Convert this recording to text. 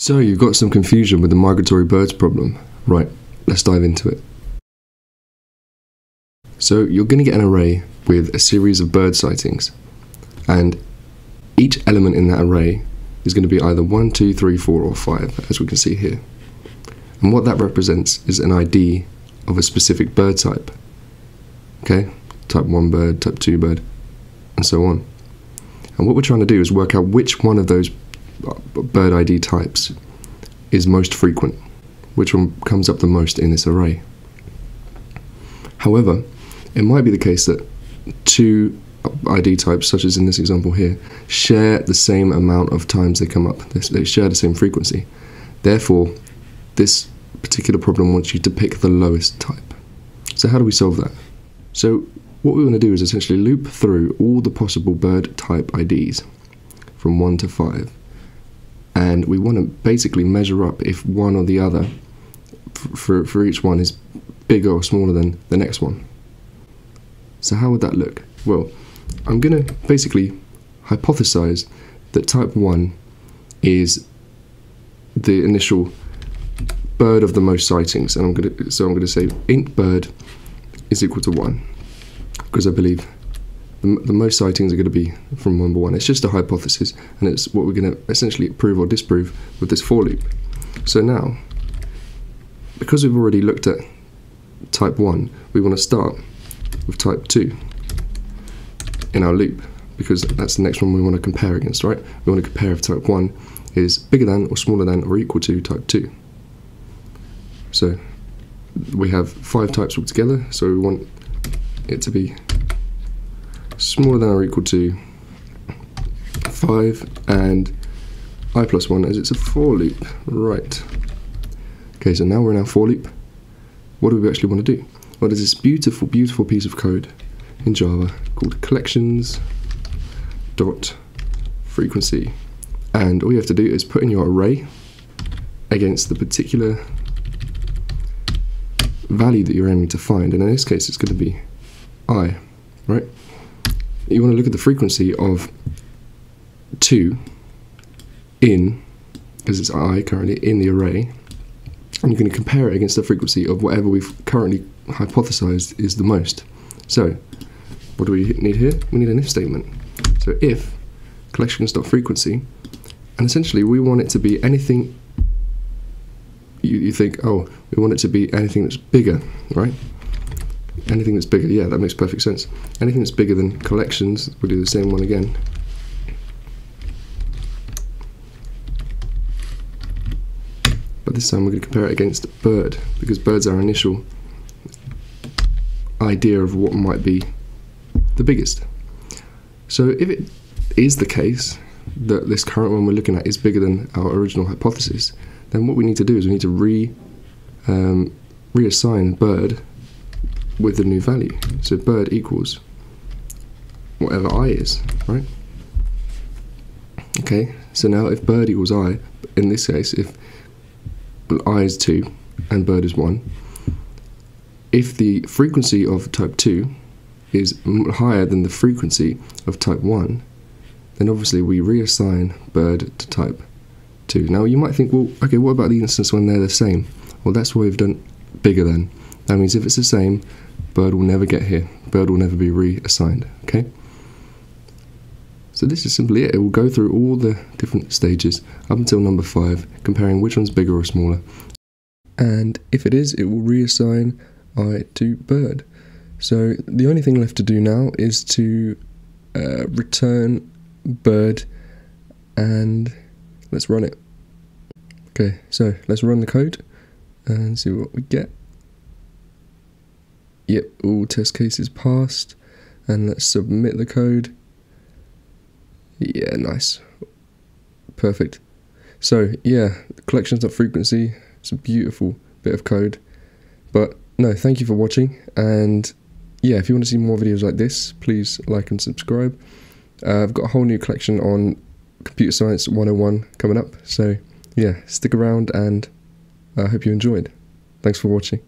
So you've got some confusion with the migratory birds problem. Right, let's dive into it. So you're going to get an array with a series of bird sightings, and each element in that array is going to be either 1, 2, 3, 4, or 5, as we can see here. And what that represents is an ID of a specific bird type. Okay, type 1 bird, type 2 bird, and so on. And what we're trying to do is work out which one of those Uh, bird ID types is most frequent, which one comes up the most in this array. However, it might be the case that two ID types, such as in this example here, share the same amount of times they come up. They share the same frequency. Therefore, this particular problem wants you to pick the lowest type. So how do we solve that? So what we want to do is essentially loop through all the possible bird type IDs from 1 to 5 and we want to basically measure up if one or the other for, for each one is bigger or smaller than the next one. So how would that look? Well, I'm going to basically hypothesize that type 1 is the initial bird of the most sightings and I'm going to so I'm going to say int bird is equal to 1 because I believe the, the most sightings are going to be from number one. It's just a hypothesis, and it's what we're going to essentially prove or disprove with this for loop. So now, because we've already looked at type 1, we want to start with type 2 in our loop, because that's the next one we want to compare against, right? We want to compare if type 1 is bigger than or smaller than or equal to type 2. So we have five types altogether, so we want it to be smaller than or equal to 5 and i plus 1 as it's a for loop. Right. Okay, so now we're in our for loop. What do we actually want to do? Well, there's this beautiful, beautiful piece of code in Java called collections dot frequency. And all you have to do is put in your array against the particular value that you're aiming to find. And in this case, it's going to be i, right? You want to look at the frequency of 2 in, because it's i currently, in the array, and you're going to compare it against the frequency of whatever we've currently hypothesized is the most. So, what do we need here? We need an if statement. So if collections.frequency, and essentially we want it to be anything you, you think, oh, we want it to be anything that's bigger, right? Anything that's bigger, yeah, that makes perfect sense. Anything that's bigger than collections, we'll do the same one again. But this time we're going to compare it against bird, because bird's our initial idea of what might be the biggest. So if it is the case that this current one we're looking at is bigger than our original hypothesis, then what we need to do is we need to re um, reassign bird with the new value. So bird equals whatever i is, right? Okay, so now if bird equals i, in this case, if i is 2 and bird is 1, if the frequency of type 2 is higher than the frequency of type 1, then obviously we reassign bird to type 2. Now you might think, well, okay, what about the instance when they're the same? Well, that's why we've done bigger than. That means if it's the same, bird will never get here. Bird will never be reassigned, okay? So this is simply it. It will go through all the different stages up until number five, comparing which one's bigger or smaller. And if it is, it will reassign I to bird. So the only thing left to do now is to uh, return bird and let's run it. Okay, so let's run the code and see what we get. Yep, all test cases passed. And let's submit the code. Yeah, nice. Perfect. So, yeah, collections of frequency. It's a beautiful bit of code. But no, thank you for watching. And yeah, if you want to see more videos like this, please like and subscribe. Uh, I've got a whole new collection on Computer Science 101 coming up. So yeah, stick around and I hope you enjoyed. Thanks for watching.